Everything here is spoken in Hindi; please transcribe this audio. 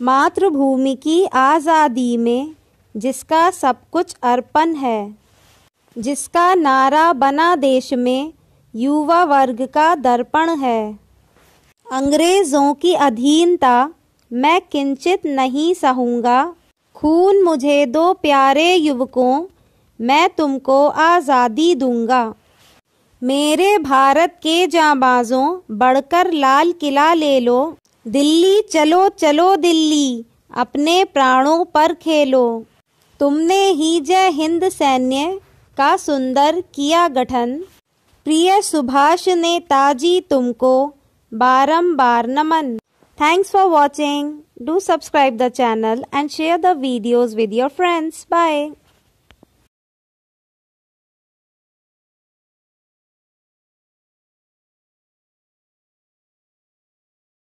मातृभूमि की आज़ादी में जिसका सब कुछ अर्पण है, जिसका नारा बना देश में युवा वर्ग का दर्पण है। अंग्रेज़ों की अधीनता मैं किंचित नहीं सहूँगा। खून मुझे दो प्यारे युवकों, मैं तुमको आज़ादी दूँगा। मेरे भारत के जाबाजों, बढ़कर लाल किला ले लो। दिल्ली चलो चलो दिल्ली, अपने प्राणों पर खेलो। तुमने ही जय हिंद सैन्य का सुंदर किया गठन। प्रिय सुभाष ने ताजी तुमको बारंबार नमन। Thanks for watching do subscribe the channel and share the videos with your friends bye